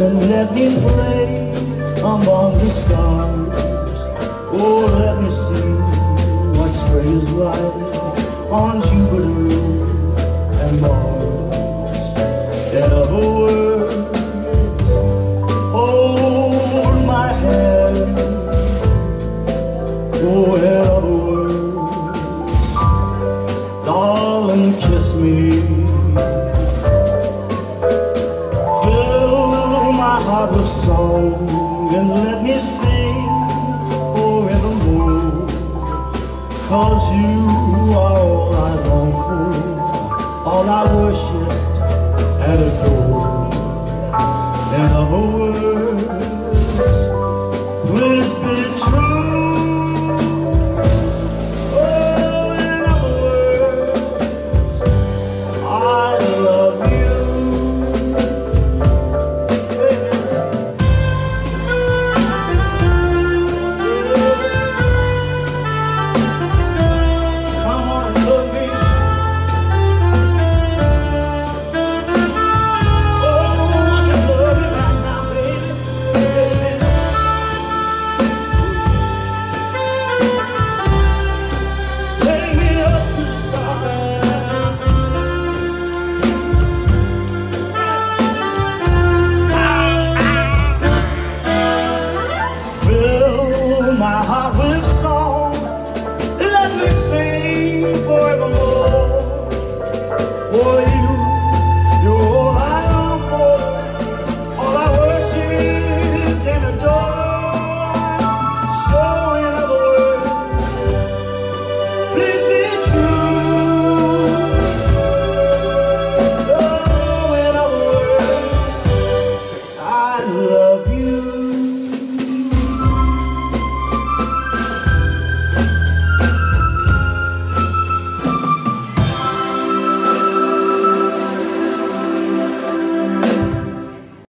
and let me play among the stars. Oh, let me see what spring is like on Jupiter and Mars. In other words, hold my hand. Oh, in other words, darling, kiss me. My heart song and let me sing forevermore. Cause you are all I long for, all I worshiped and adore. In other words, please be true.